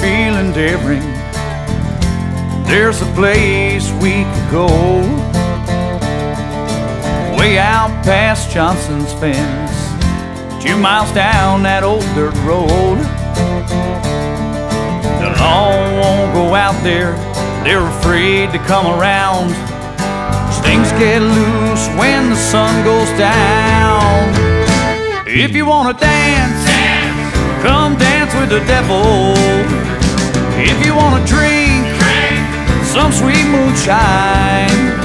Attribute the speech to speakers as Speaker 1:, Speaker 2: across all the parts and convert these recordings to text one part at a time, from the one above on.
Speaker 1: feeling daring, there's a place we could go. Way out past Johnson's fence, two miles down that old dirt road. The law won't go out there, they're afraid to come around. Things get loose when the sun goes down. If you wanna dance, dance. come dance with the devil. Sweet.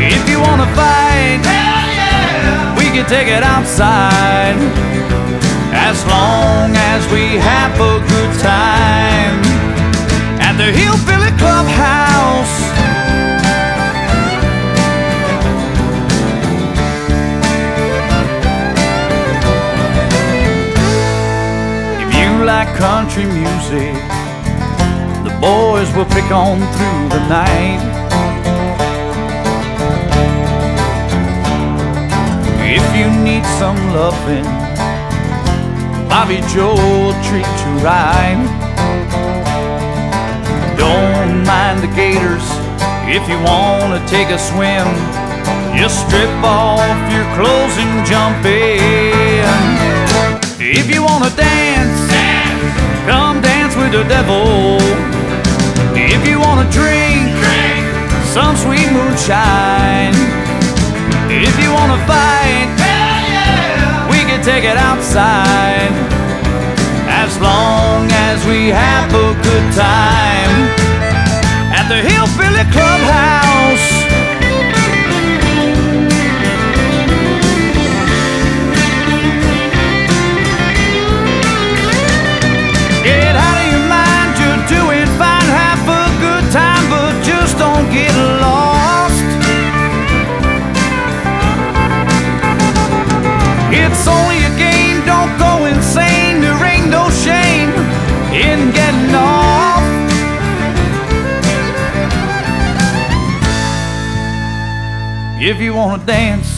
Speaker 1: If you wanna fight, yeah. we can take it outside. As long as we have a good time at the Hillbilly Clubhouse. If you like country music. Boys will pick on through the night. If you need some loving, Bobby Joe will treat you right. Don't mind the gators if you want to take a swim. Just strip off your clothes and jump in. If you want to dance, some sweet moonshine. If you wanna fight, yeah. we can take it outside. As long as we have a good time It's only a game, don't go insane. There ain't no shame in getting off. If you wanna dance,